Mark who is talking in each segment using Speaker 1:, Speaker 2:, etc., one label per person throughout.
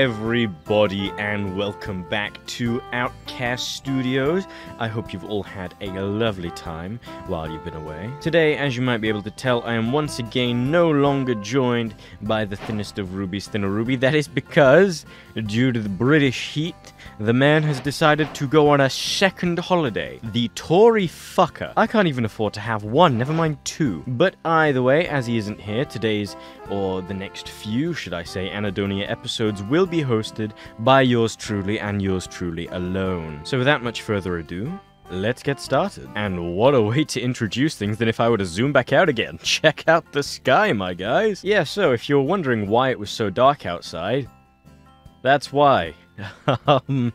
Speaker 1: everybody, and welcome back to Outcast Studios. I hope you've all had a lovely time while you've been away. Today, as you might be able to tell, I am once again no longer joined by the thinnest of rubies, thinner ruby. That is because, due to the British heat, the man has decided to go on a second holiday. The Tory fucker. I can't even afford to have one, never mind two. But either way, as he isn't here, today's, or the next few, should I say, Anhedonia episodes will be hosted by yours truly and yours truly alone. So without much further ado, Let's get started. And what a way to introduce things than if I were to zoom back out again. Check out the sky, my guys. Yeah, so if you're wondering why it was so dark outside, that's why. um,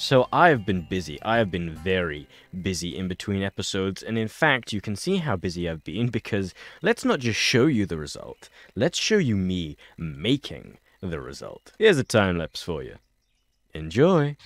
Speaker 1: so I have been busy. I have been very busy in between episodes, and in fact, you can see how busy I've been because let's not just show you the result. Let's show you me making the result. Here's a time lapse for you. Enjoy.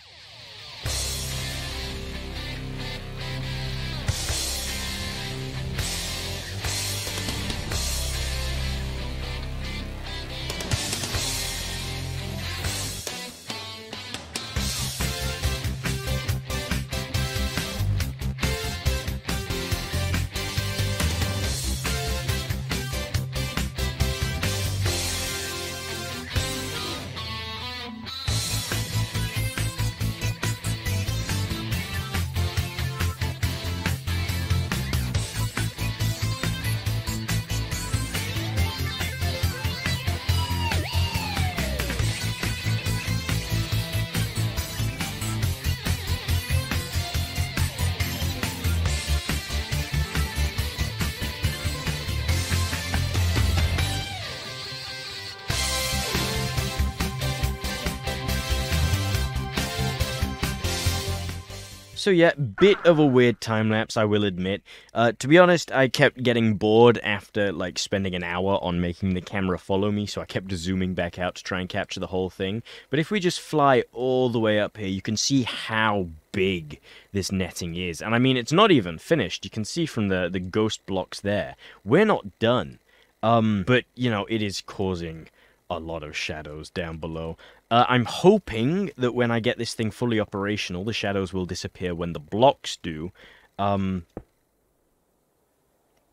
Speaker 1: So yeah, bit of a weird time lapse, I will admit. Uh, to be honest, I kept getting bored after like spending an hour on making the camera follow me, so I kept zooming back out to try and capture the whole thing. But if we just fly all the way up here, you can see how big this netting is. And I mean, it's not even finished. You can see from the the ghost blocks there. We're not done. Um, but you know, it is causing a lot of shadows down below. Uh, I'm hoping that when I get this thing fully operational, the shadows will disappear when the blocks do. Um,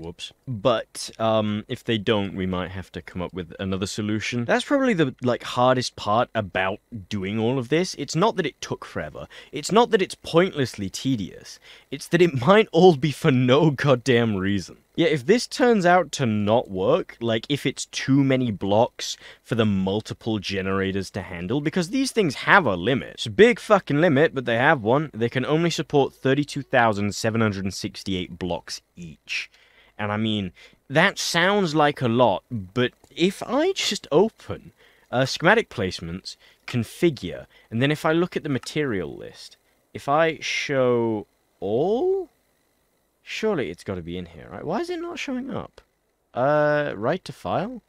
Speaker 1: whoops. But um, if they don't, we might have to come up with another solution. That's probably the like hardest part about doing all of this. It's not that it took forever. It's not that it's pointlessly tedious. It's that it might all be for no goddamn reason. Yeah, if this turns out to not work, like if it's too many blocks for the multiple generators to handle, because these things have a limit. It's a big fucking limit, but they have one. They can only support 32,768 blocks each. And I mean, that sounds like a lot, but if I just open uh, schematic placements, configure, and then if I look at the material list, if I show all Surely it's got to be in here, right? Why is it not showing up? Uh, write to file?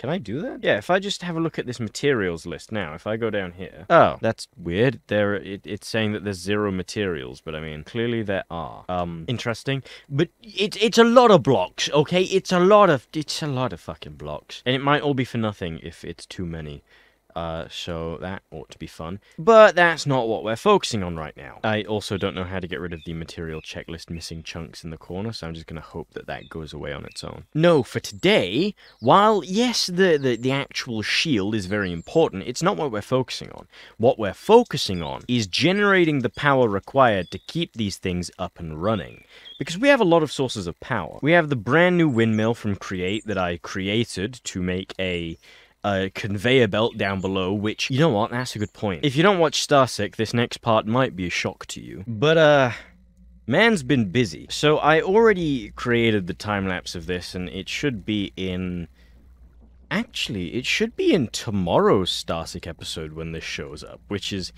Speaker 1: Can I do that? Yeah, if I just have a look at this materials list now, if I go down here. Oh, that's weird. There, it, it's saying that there's zero materials, but I mean, clearly there are. Um, interesting. But it's it's a lot of blocks, okay? It's a lot of it's a lot of fucking blocks, and it might all be for nothing if it's too many. Uh, so that ought to be fun. But that's not what we're focusing on right now. I also don't know how to get rid of the material checklist missing chunks in the corner, so I'm just going to hope that that goes away on its own. No, for today, while yes, the, the, the actual shield is very important, it's not what we're focusing on. What we're focusing on is generating the power required to keep these things up and running. Because we have a lot of sources of power. We have the brand new windmill from Create that I created to make a a conveyor belt down below, which, you know what, that's a good point. If you don't watch Starsick, this next part might be a shock to you. But, uh, man's been busy. So I already created the time lapse of this, and it should be in... Actually, it should be in tomorrow's Starsick episode when this shows up, which is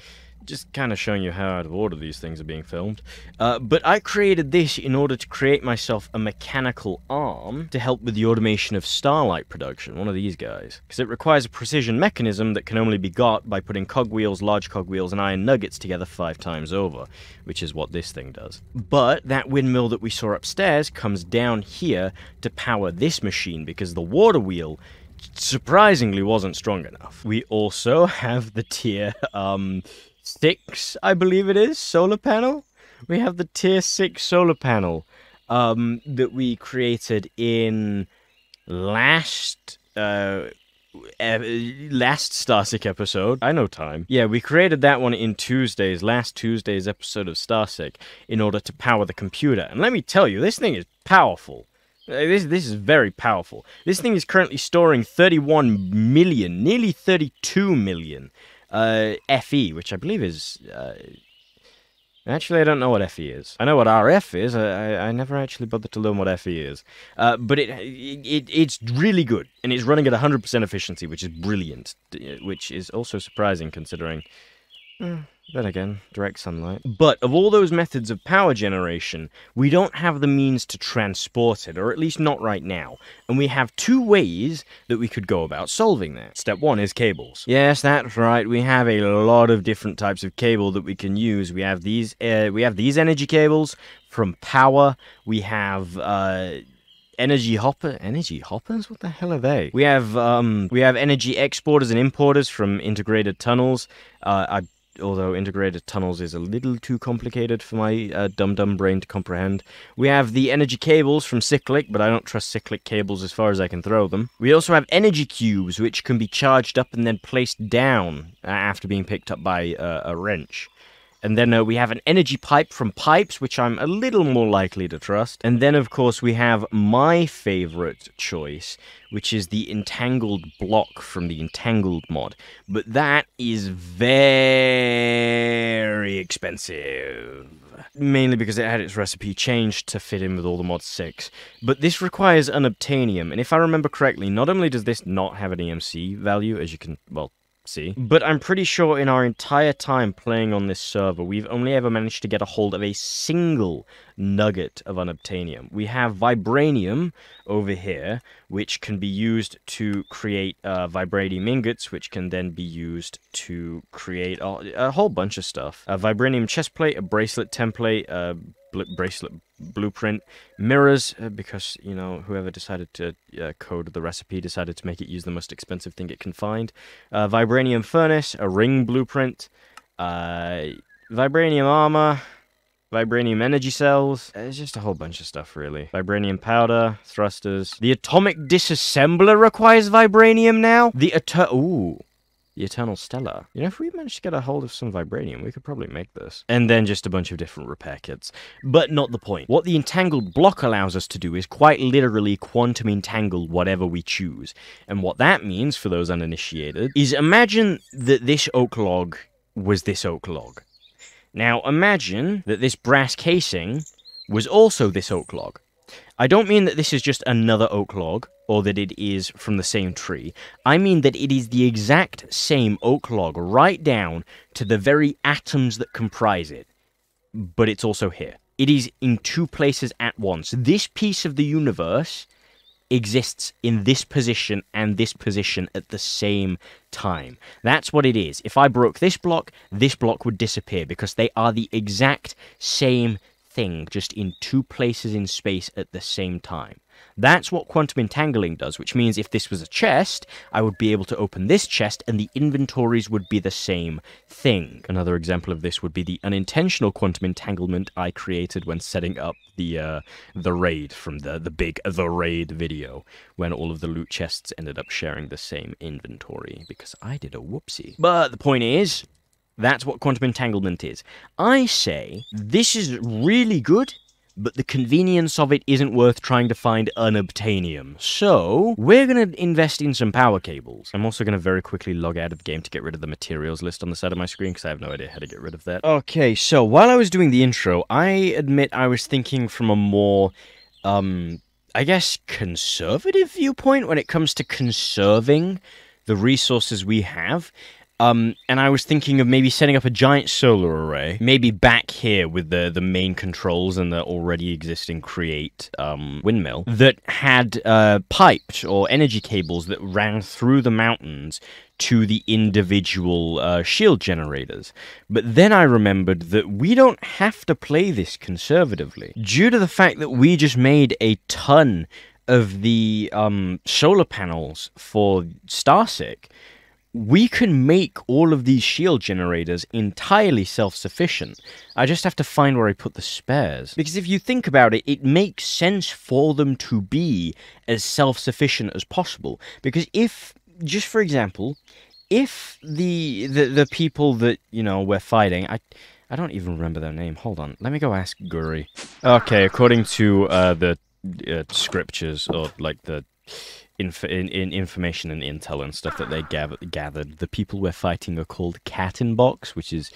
Speaker 1: just kind of showing you how out of order these things are being filmed. Uh, but I created this in order to create myself a mechanical arm to help with the automation of Starlight production, one of these guys. Because it requires a precision mechanism that can only be got by putting cogwheels, large cogwheels, and iron nuggets together five times over, which is what this thing does. But that windmill that we saw upstairs comes down here to power this machine because the water wheel surprisingly wasn't strong enough. We also have the tier um, 6, I believe it is, solar panel. We have the tier 6 solar panel um, that we created in last uh, last Starsec episode. I know time. Yeah, we created that one in Tuesday's last Tuesday's episode of Starsec in order to power the computer. And let me tell you, this thing is powerful. Uh, this this is very powerful. This thing is currently storing 31 million, nearly 32 million uh, FE, which I believe is uh, Actually, I don't know what FE is. I know what RF is. I, I, I never actually bothered to learn what FE is. Uh, but it, it it's really good, and it's running at 100% efficiency, which is brilliant, which is also surprising considering Mm, then again, direct sunlight. But of all those methods of Powah generation, we don't have the means to transport it, or at least not right now. And we have two ways that we could go about solving that. Step one is cables. Yes, that's right. We have a lot of different types of cable that we can use. We have these. Uh, we have these energy cables from power. We have. Uh, energy hopper energy hoppers what the hell are they we have um we have energy exporters and importers from integrated tunnels uh, i although integrated tunnels is a little too complicated for my uh, dumb dumb brain to comprehend. We have the energy cables from Cyclic, but I don't trust Cyclic cables as far as I can throw them. We also have energy cubes, which can be charged up and then placed down uh, after being picked up by uh, a wrench. And then uh, we have an energy pipe from Pipez, which I'm a little more likely to trust. And then, of course, we have my favorite choice, which is the Entangled block from the Entangled mod. But that is very expensive. Mainly because it had its recipe changed to fit in with all the mod 6. But this requires unobtainium, and if I remember correctly, not only does this not have an EMC value, as you can, well, But I'm pretty sure in our entire time playing on this server, we've only ever managed to get a hold of a single nugget of unobtainium. We have vibranium over here, which can be used to create uh, vibranium ingots, which can then be used to create a, a whole bunch of stuff. A vibranium chest plate, a bracelet template, a bracelet blueprint mirrors uh, because you know whoever decided to uh, code the recipe decided to make it use the most expensive thing it can find uh, vibranium furnace a ring blueprint uh, vibranium armor vibranium energy cells. It's just a whole bunch of stuff, really. Vibranium powder, thrusters. The atomic disassembler requires vibranium now. The eter- ooh, the Eternal Stellar. You know, if we managed to get a hold of some vibranium, we could probably make this. And then just a bunch of different repair kits. But not the point. What the entangled block allows us to do is quite literally quantum entangle whatever we choose. And what that means, for those uninitiated, is imagine that this oak log was this oak log. Now imagine that this brass casing was also this oak log. I don't mean that this is just another oak log, or that it is from the same tree. I mean that it is the exact same oak log, right down to the very atoms that comprise it. But it's also here. It is in two places at once. This piece of the universe exists in this position and this position at the same time. That's what it is. If I broke this block, this block would disappear because they are the exact same thing, just in two places in space at the same time. That's what quantum entangling does, which means if this was a chest, I would be able to open this chest and the inventories would be the same thing. Another example of this would be the unintentional quantum entanglement I created when setting up the uh, the raid from the, the big The Raid video, when all of the loot chests ended up sharing the same inventory, because I did a whoopsie. But the point is, that's what quantum entanglement is. I say this is really good, but the convenience of it isn't worth trying to find unobtainium. So, we're going to invest in some power cables. I'm also going to very quickly log out of the game to get rid of the materials list on the side of my screen, because I have no idea how to get rid of that. Okay, so while I was doing the intro, I admit I was thinking from a more, um, I guess, conservative viewpoint when it comes to conserving the resources we have. Um, and I was thinking of maybe setting up a giant solar array, maybe back here with the, the main controls and the already existing Create um, windmill, that had uh, piped or energy cables that ran through the mountains to the individual uh, shield generators. But then I remembered that we don't have to play this conservatively. Due to the fact that we just made a ton of the um, solar panels for Starsec, we can make all of these shield generators entirely self-sufficient. I just have to find where I put the spares. Because if you think about it, it makes sense for them to be as self-sufficient as possible. Because if, just for example, if the the, the people that, you know, we're fighting, I I don't even remember their name. Hold on. Let me go ask Guri. Okay, according to uh, the uh, scriptures or like the inf- in, in information and intel and stuff that they gather- gathered, the people we're fighting are called Cat in Box, which is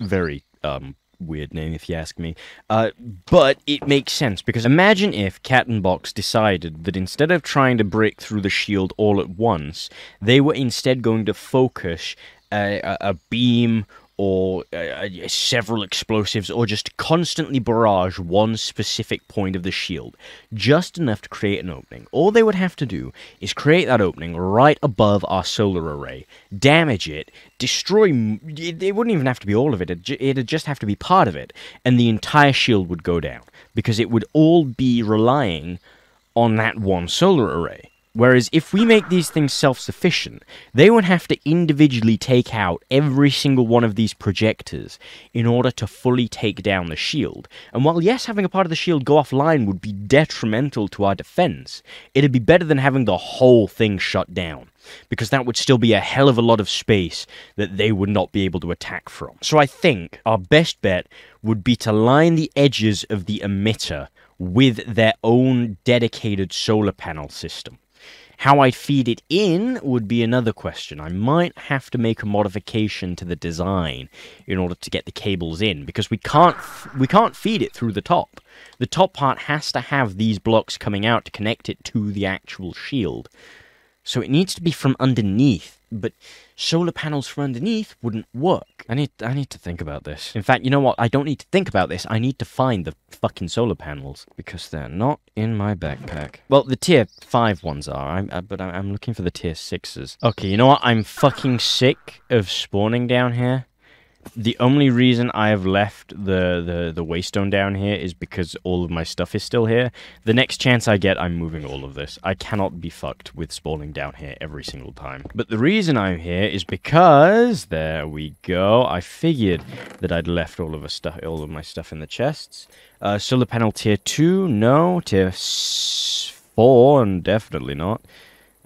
Speaker 1: very um, weird name if you ask me. Uh, but it makes sense because imagine if Cat and Box decided that instead of trying to break through the shield all at once, they were instead going to focus a, a beam or uh, uh, several explosives, or just constantly barrage one specific point of the shield, just enough to create an opening. All they would have to do is create that opening right above our solar array, damage it, destroy. It wouldn't even have to be all of it, it'd just have to be part of it, and the entire shield would go down, because it would all be relying on that one solar array. Whereas if we make these things self-sufficient, they would have to individually take out every single one of these projectors in order to fully take down the shield. And while yes, having a part of the shield go offline would be detrimental to our defense, it'd be better than having the whole thing shut down. Because that would still be a hell of a lot of space that they would not be able to attack from. So I think our best bet would be to line the edges of the emitter with their own dedicated solar panel system. How I feed it in would be another question. I might have to make a modification to the design in order to get the cables in because we can't we can't feed it through the top. The top part has to have these blocks coming out to connect it to the actual shield. So it needs to be from underneath, but solar panels from underneath wouldn't work. I need I need to think about this. In fact, you know what? I don't need to think about this. I need to find the fucking solar panels because they're not in my backpack. Well, the tier 5 ones are, I'm, uh, but I'm looking for the tier 6s. Okay, you know what? I'm fucking sick of spawning down here the only reason I have left the, the, the waystone down here is because all of my stuff is still here. The next chance I get, I'm moving all of this. I cannot be fucked with spawning down here every single time. But the reason I'm here is because, there we go, I figured that I'd left all of, stuff, all of my stuff in the chests. Uh, solar panel tier 2, no. Tier 4, and definitely not.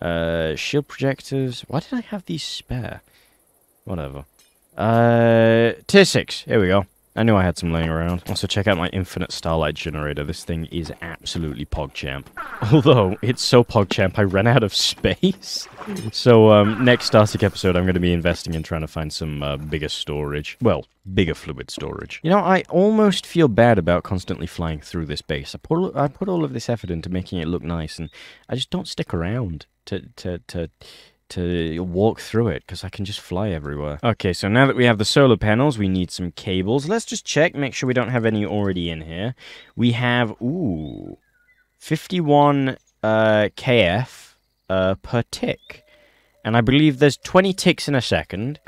Speaker 1: Uh, shield projectors, why did I have these spare? Whatever. Uh, tier 6. Here we go. I knew I had some laying around. Also, check out my infinite starlight generator. This thing is absolutely PogChamp. Although, it's so PogChamp, I ran out of space. so, um, next Starsec episode, I'm going to be investing in trying to find some uh, bigger storage. Well, bigger fluid storage. You know, I almost feel bad about constantly flying through this base. I put, I put all of this effort into making it look nice, and I just don't stick around to, to, to to walk through it because I can just fly everywhere. Okay, so now that we have the solar panels, we need some cables. Let's just check, make sure we don't have any already in here. We have, ooh, 51 uh, KF uh, per tick. And I believe there's 20 ticks in a second.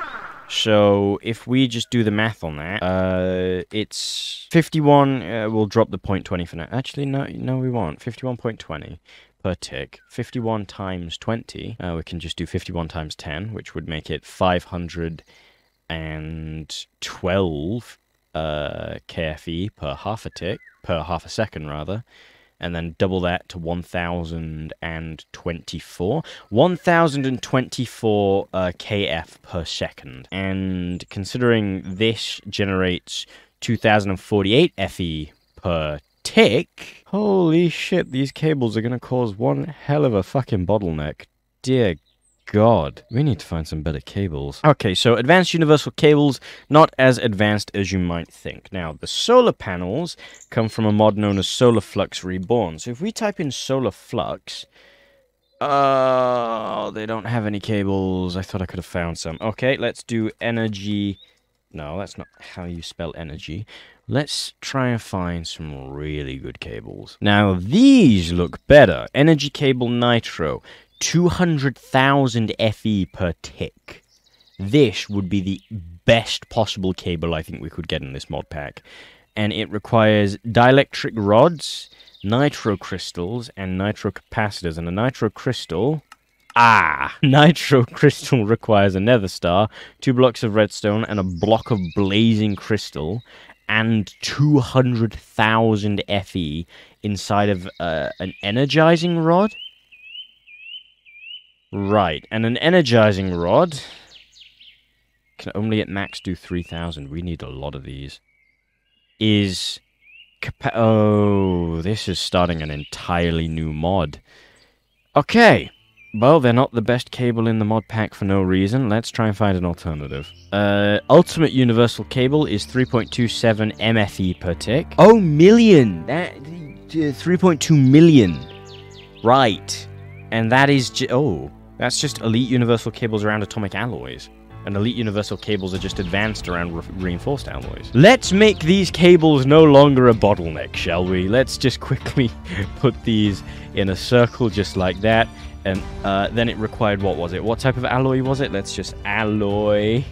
Speaker 1: So if we just do the math on that, uh, it's 51. Uh, we'll drop the point 20 for now. Actually, no, no, we won't. 51.20 per tick. 51 times 20, uh, we can just do 51 times 10, which would make it 512 uh, KFE per half a tick, per half a second rather, and then double that to 1024. 1024 uh, KF per second. And considering this generates 2048 FE per tick. Holy shit, these cables are going to cause one hell of a fucking bottleneck. Dear God, we need to find some better cables. Okay, so advanced universal cables, not as advanced as you might think. Now, the solar panels come from a mod known as Solar Flux Reborn. So if we type in Solar Flux, oh, they don't have any cables. I thought I could have found some. Okay, let's do energy. No, that's not how you spell energy. Let's try and find some really good cables. Now, these look better. Energy cable Nitro, 200,000 FE per tick. This would be the best possible cable I think we could get in this mod pack. And it requires dielectric rods, nitro crystals and nitro capacitors. And a nitro crystal. Ah! Nitro crystal requires a nether star, two blocks of redstone, and a block of blazing crystal, and 200,000 FE inside of uh, an energizing rod. Right, and an energizing rod can only at max do 3,000. We need a lot of these. Is... Oh, this is starting an entirely new mod. Okay, well, they're not the best cable in the mod pack for no reason. Let's try and find an alternative. Uh, Ultimate Universal Cable is 3.27 MFE per tick. Oh, million! That... Uh, 3.2 million. Right. And that is... oh, that's just Elite Universal Cables around atomic alloys and elite universal cables are just advanced around re reinforced alloys. Let's make these cables no longer a bottleneck, shall we? Let's just quickly put these in a circle just like that. And uh, then it required, what was it? What type of alloy was it? Let's just alloy.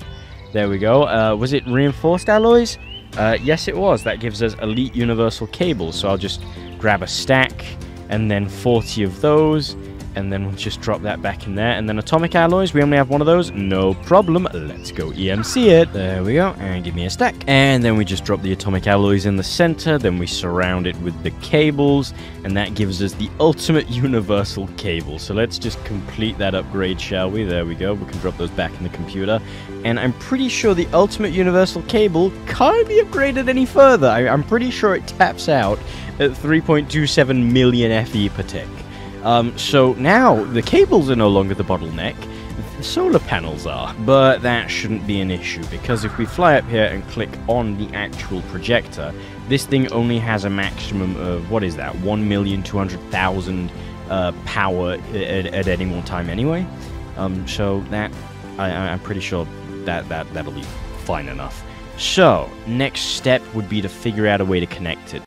Speaker 1: There we go. Uh, was it reinforced alloys? Uh, yes, it was. That gives us elite universal cables. So I'll just grab a stack and then 40 of those and then we'll just drop that back in there. And then atomic alloys, we only have one of those. No problem. Let's go EMC it. There we go. And give me a stack. And then we just drop the atomic alloys in the center. Then we surround it with the cables. And that gives us the ultimate universal cable. So let's just complete that upgrade, shall we? There we go. We can drop those back in the computer. And I'm pretty sure the ultimate universal cable can't be upgraded any further. I I'm pretty sure it taps out at 3.27 million FE per tick. Um, so now the cables are no longer the bottleneck, the solar panels are. But that shouldn't be an issue because if we fly up here and click on the actual projector, this thing only has a maximum of, what is that, 1,200,000 uh, power at, at, any one time anyway. Um, so that, I, I'm pretty sure that, that, that'll be fine enough. So, next step would be to figure out a way to connect it.